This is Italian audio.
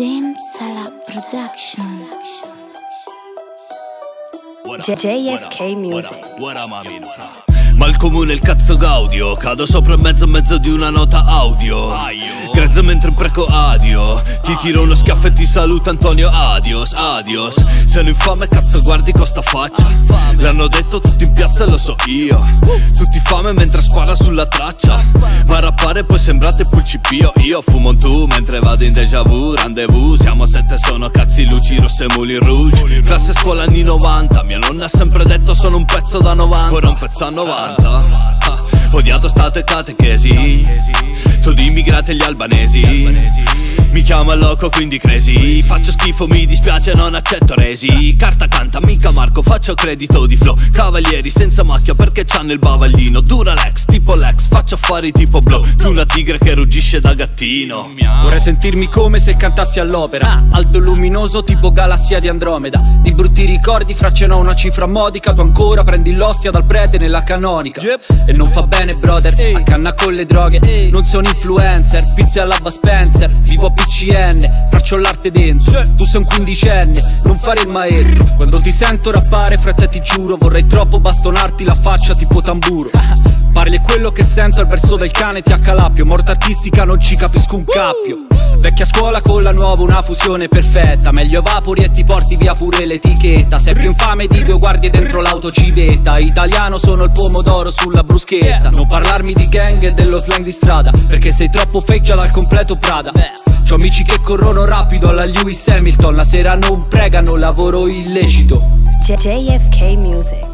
James Sala Production. What up? JFK What up? Music. What up, what up? Ma il comune il cazzo gaudio. Cado sopra in mezzo a mezzo di una nota audio. Grezzo mentre impreco adio. Ti tiro uno schiaffo e ti saluta Antonio. Adios, adios. Sei un infame cazzo guardi con sta faccia L'hanno detto tutti in piazza e lo so io. Tutti fame mentre spara sulla traccia. Ma rappare poi sembrate pulcipio. Io fumo un tu mentre vado in déjà vu Rendezvous, siamo sette sono cazzi luci rosse e muli rouge. Classe scuola anni 90 Mia nonna ha sempre detto sono un pezzo da 90 Ora un pezzo a 90 Ah, Odiato stato e catechesi. Tutti immigrati e gli albanesi mi chiama loco quindi crazy Faccio schifo mi dispiace non accetto resi. Carta canta mica Marco faccio credito di flow Cavalieri senza macchia perché c'hanno il bavaglino Dura l'ex tipo l'ex faccio affari tipo blow Più una tigre che ruggisce da gattino. Vorrei sentirmi come se cantassi all'opera. Alto e luminoso tipo galassia di Andromeda. Di brutti ricordi fra ce n'ho una cifra modica. Tu ancora prendi l'ostia dal prete nella canonica. E non fa bene brother, a canna con le droghe. Non sono influencer, pizze all'Abba Spencer. Vivo a PCN, faccio l'arte dentro Tu sei un quindicenne, non fare il maestro. Quando ti sento rappare frate ti giuro Vorrei troppo bastonarti la faccia tipo tamburo. Parli è quello che sento al verso del cane ti accalapio Morta artistica non ci capisco un cappio. Vecchia scuola con la nuova una fusione perfetta. Meglio evapori e ti porti via pure l'etichetta. Sei più infame di due guardie dentro l'autocivetta. Italiano sono il pomodoro sulla bruschetta. Non parlarmi di gang e dello slang di strada Perché sei troppo fake già dal completo Prada C'ho amici che corrono rapido alla Lewis Hamilton La sera non pregano lavoro illecito JFK Music.